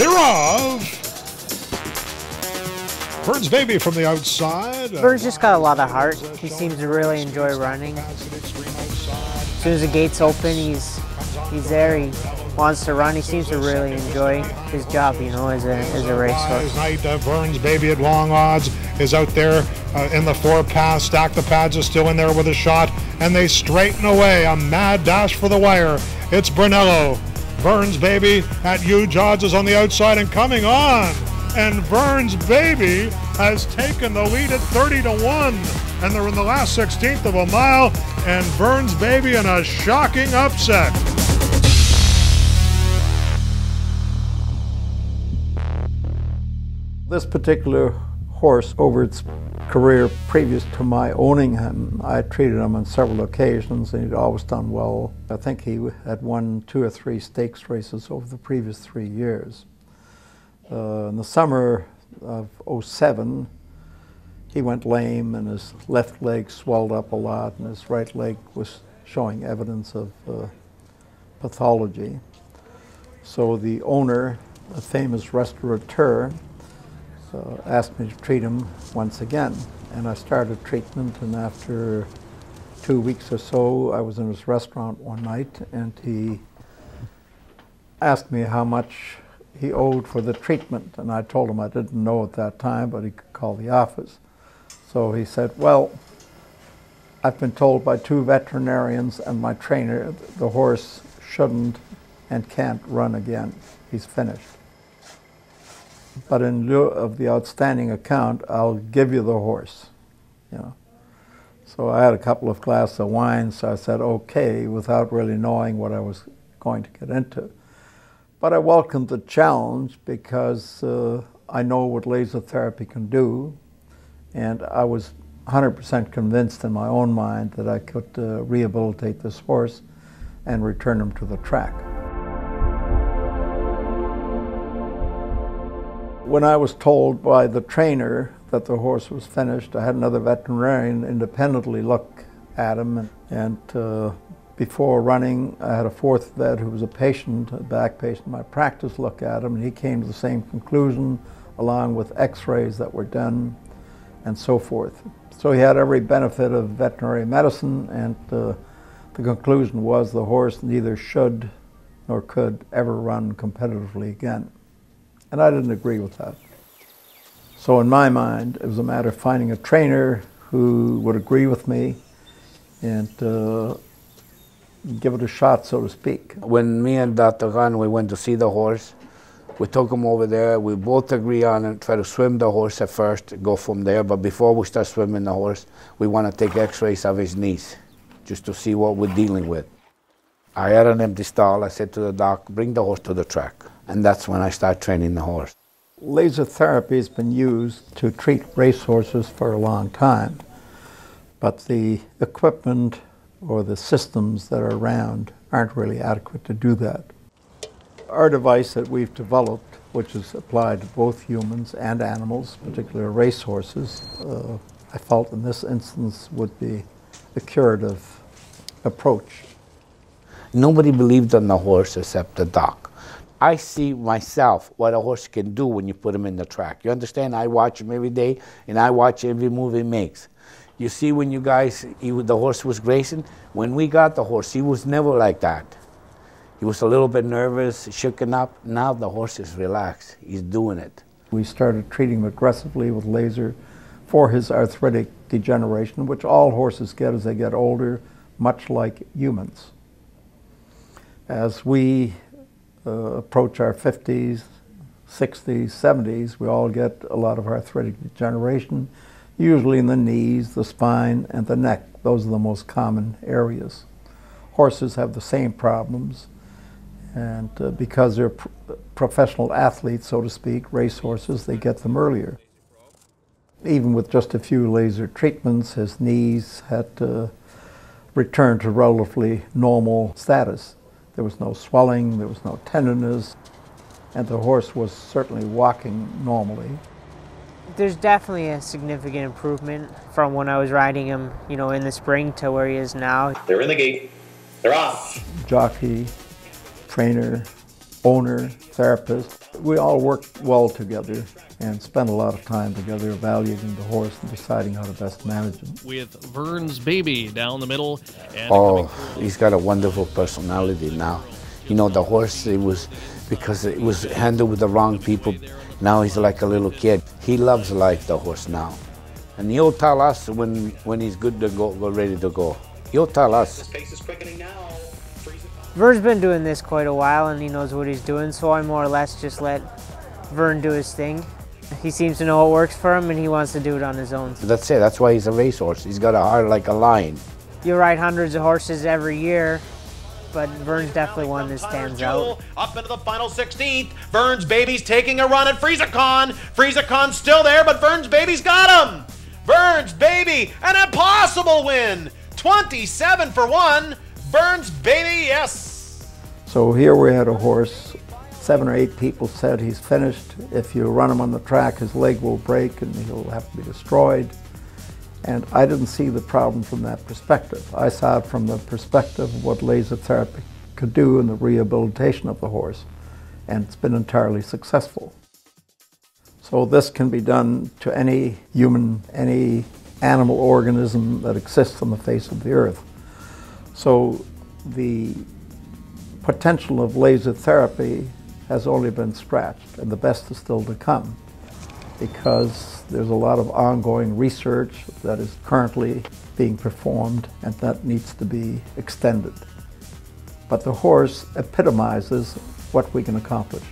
thereof. Verne's baby from the outside. Bird's just got a lot of heart. He seems to really enjoy running. As soon as the gates open, he's he's there. He wants to run. He seems to really enjoy his job, you know, as a as a racehorse. Night uh, Verne's baby at long odds is out there uh, in the four pass. Stack the pads is still in there with a shot, and they straighten away. A mad dash for the wire. It's Brunello. Verne's baby at Hugh Odds is on the outside and coming on and Verne's Baby has taken the lead at 30 to 1. And they're in the last 16th of a mile, and Verne's Baby in a shocking upset. This particular horse, over its career previous to my owning him, I treated him on several occasions and he'd always done well. I think he had won two or three stakes races over the previous three years. Uh, in the summer of 07, he went lame and his left leg swelled up a lot and his right leg was showing evidence of uh, pathology. So the owner, a famous restaurateur, uh, asked me to treat him once again. And I started treatment and after two weeks or so, I was in his restaurant one night and he asked me how much he owed for the treatment. And I told him I didn't know at that time, but he could call the office. So he said, well, I've been told by two veterinarians and my trainer the horse shouldn't and can't run again. He's finished. But in lieu of the outstanding account, I'll give you the horse. You know. So I had a couple of glasses of wine, so I said okay, without really knowing what I was going to get into. But I welcomed the challenge because uh, I know what laser therapy can do, and I was 100% convinced in my own mind that I could uh, rehabilitate this horse and return him to the track. When I was told by the trainer that the horse was finished, I had another veterinarian independently look at him and, and uh, before running, I had a fourth vet who was a patient, a back patient in my practice, look at him, and he came to the same conclusion, along with x-rays that were done, and so forth. So he had every benefit of veterinary medicine, and uh, the conclusion was the horse neither should nor could ever run competitively again. And I didn't agree with that. So in my mind, it was a matter of finding a trainer who would agree with me and uh, give it a shot, so to speak. When me and Dr. Khan, we went to see the horse, we took him over there. We both agree on it, try to swim the horse at first, go from there. But before we start swimming the horse, we want to take x-rays of his knees, just to see what we're dealing with. I had an empty stall. I said to the doc, bring the horse to the track. And that's when I start training the horse. Laser therapy has been used to treat racehorses for a long time. But the equipment or the systems that are around aren't really adequate to do that. Our device that we've developed, which is applied to both humans and animals, particularly racehorses, uh, I felt in this instance would be a curative approach. Nobody believed in the horse except the doc. I see myself what a horse can do when you put him in the track. You understand? I watch him every day and I watch every move he makes. You see, when you guys, he, the horse was grazing, when we got the horse, he was never like that. He was a little bit nervous, shooken up. Now the horse is relaxed. He's doing it. We started treating him aggressively with laser for his arthritic degeneration, which all horses get as they get older, much like humans. As we approach our 50s, 60s, 70s, we all get a lot of arthritic degeneration usually in the knees, the spine, and the neck. Those are the most common areas. Horses have the same problems, and uh, because they're pr professional athletes, so to speak, race horses, they get them earlier. Even with just a few laser treatments, his knees had to return to relatively normal status. There was no swelling, there was no tenderness, and the horse was certainly walking normally there's definitely a significant improvement from when I was riding him, you know, in the spring to where he is now. They're in the gate. They're off. Jockey, trainer, owner, therapist. We all worked well together and spent a lot of time together evaluating the horse and deciding how to best manage him. With Verne's baby down the middle. And oh, he's got a wonderful personality now. You know, the horse, it was because it was handled with the wrong people. Now he's like a little kid. He loves life, the horse now. And he'll tell us when, when he's good to go, go ready to go. He'll tell us. Verne's been doing this quite a while and he knows what he's doing, so I more or less just let Verne do his thing. He seems to know what works for him and he wants to do it on his own. That's it, that's why he's a racehorse. He's got a heart like a lion. You ride hundreds of horses every year, but Verne's definitely one that stands out. Up into the final 16th. Verne's Baby's taking a run at FriezaCon. FriezaCon's still there, but Verne's Baby's got him. Verne's Baby, an impossible win. 27 for 1. Verne's, baby, yes! So here we had a horse. Seven or eight people said he's finished. If you run him on the track, his leg will break and he'll have to be destroyed. And I didn't see the problem from that perspective. I saw it from the perspective of what laser therapy could do in the rehabilitation of the horse. And it's been entirely successful. So this can be done to any human, any animal organism that exists on the face of the earth. So the potential of laser therapy has only been scratched, and the best is still to come because there's a lot of ongoing research that is currently being performed and that needs to be extended. But the horse epitomizes what we can accomplish.